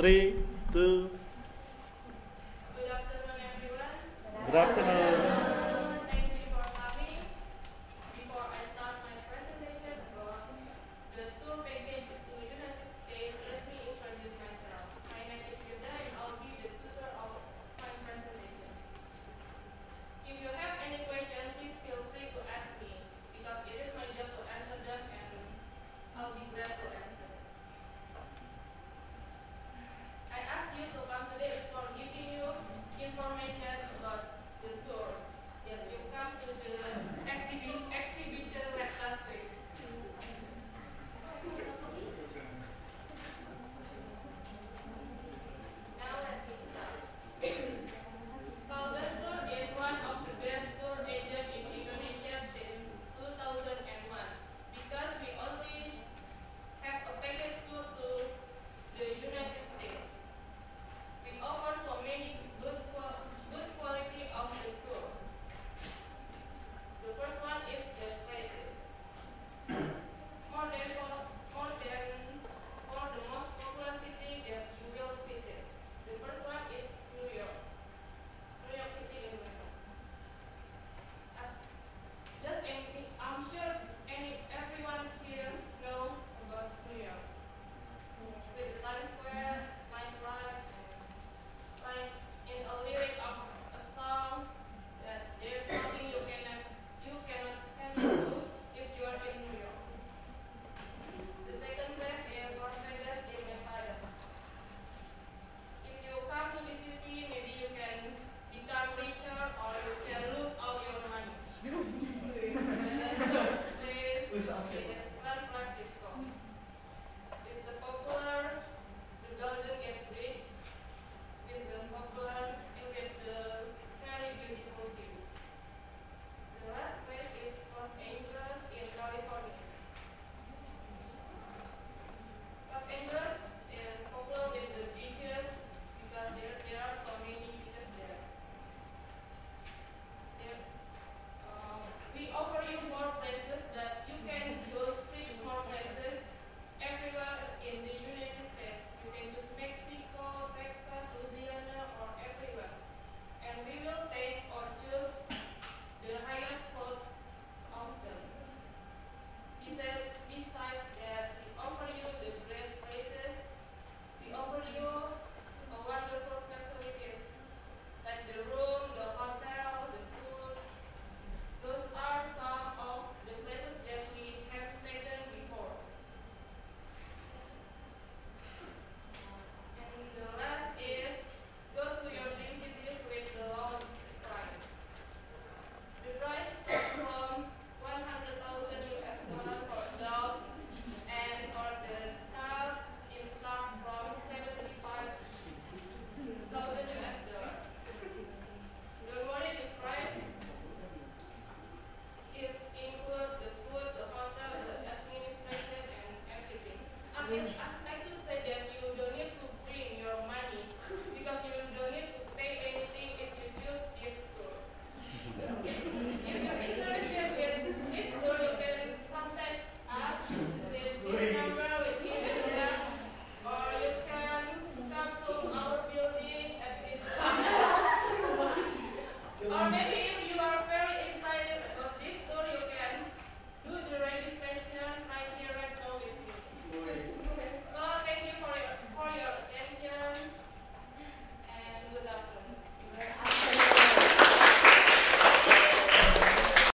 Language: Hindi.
Three, two. Good afternoon, everyone. Good afternoon. 35